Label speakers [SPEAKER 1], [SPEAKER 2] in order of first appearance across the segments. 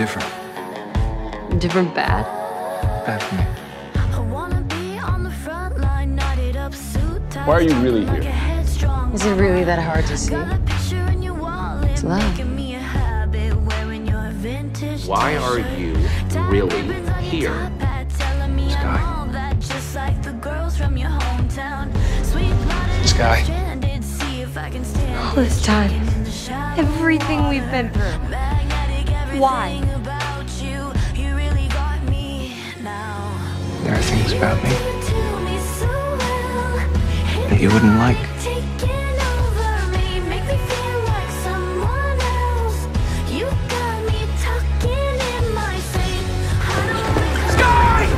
[SPEAKER 1] different.
[SPEAKER 2] Different bad?
[SPEAKER 1] Bad for me.
[SPEAKER 3] Why are you really here?
[SPEAKER 2] Is it really that hard to see? It's love.
[SPEAKER 3] Why are you really here?
[SPEAKER 1] Skye. Skye.
[SPEAKER 2] All this time. Everything we've been through. Why?
[SPEAKER 1] There are things about me that you wouldn't like. Skye.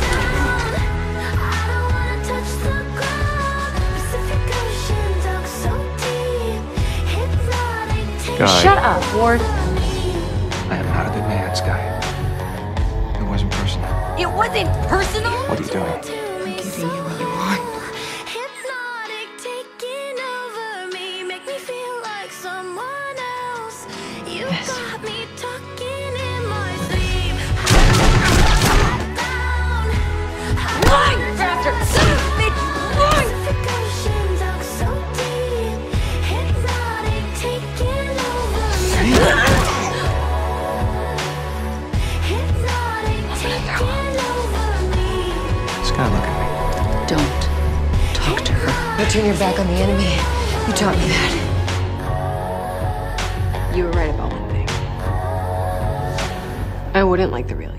[SPEAKER 2] Shut up, Ward.
[SPEAKER 1] I am not a good man, Skye. It wasn't personal.
[SPEAKER 2] It wasn't personal?
[SPEAKER 1] What are you doing?
[SPEAKER 2] I'm giving you what you want.
[SPEAKER 1] Skye, look at me.
[SPEAKER 2] Don't talk to her. Don't turn your back on the enemy. You taught me that. You were right about one thing. I wouldn't like the real